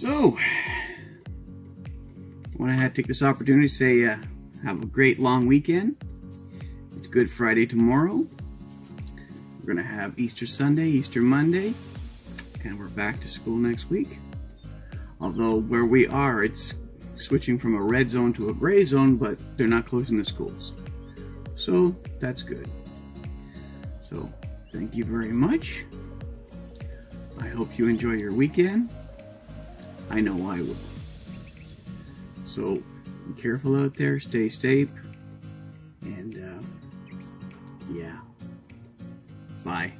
So, I want to take this opportunity to say uh, have a great long weekend. It's Good Friday tomorrow. We're going to have Easter Sunday, Easter Monday, and we're back to school next week. Although where we are, it's switching from a red zone to a gray zone, but they're not closing the schools. So that's good. So thank you very much. I hope you enjoy your weekend. I know I will. So be careful out there, stay safe, and uh, yeah. Bye.